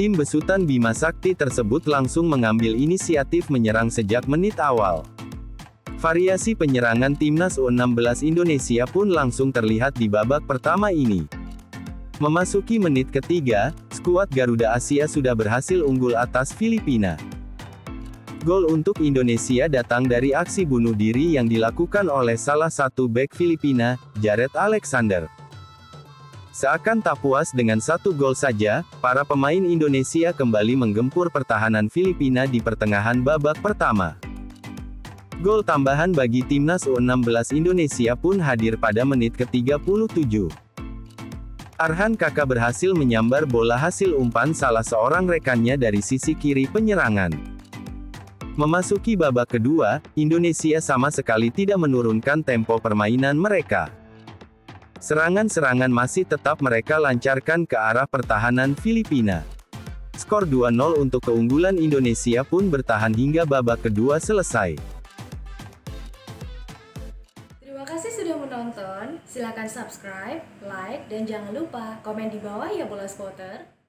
Tim besutan Bima Sakti tersebut langsung mengambil inisiatif menyerang sejak menit awal. Variasi penyerangan timnas U16 Indonesia pun langsung terlihat di babak pertama ini. Memasuki menit ketiga, skuad Garuda Asia sudah berhasil unggul atas Filipina. Gol untuk Indonesia datang dari aksi bunuh diri yang dilakukan oleh salah satu bek Filipina, Jared Alexander. Seakan tak puas dengan satu gol saja, para pemain Indonesia kembali menggempur pertahanan Filipina di pertengahan babak pertama. Gol tambahan bagi timnas U16 Indonesia pun hadir pada menit ke-37. Arhan Kakak berhasil menyambar bola hasil umpan salah seorang rekannya dari sisi kiri penyerangan. Memasuki babak kedua, Indonesia sama sekali tidak menurunkan tempo permainan mereka. Serangan-serangan masih tetap mereka lancarkan ke arah pertahanan Filipina. Skor 2-0 untuk keunggulan Indonesia pun bertahan hingga babak kedua selesai. Terima kasih sudah menonton. Silakan subscribe, like, dan jangan lupa komen di bawah ya bola spotter.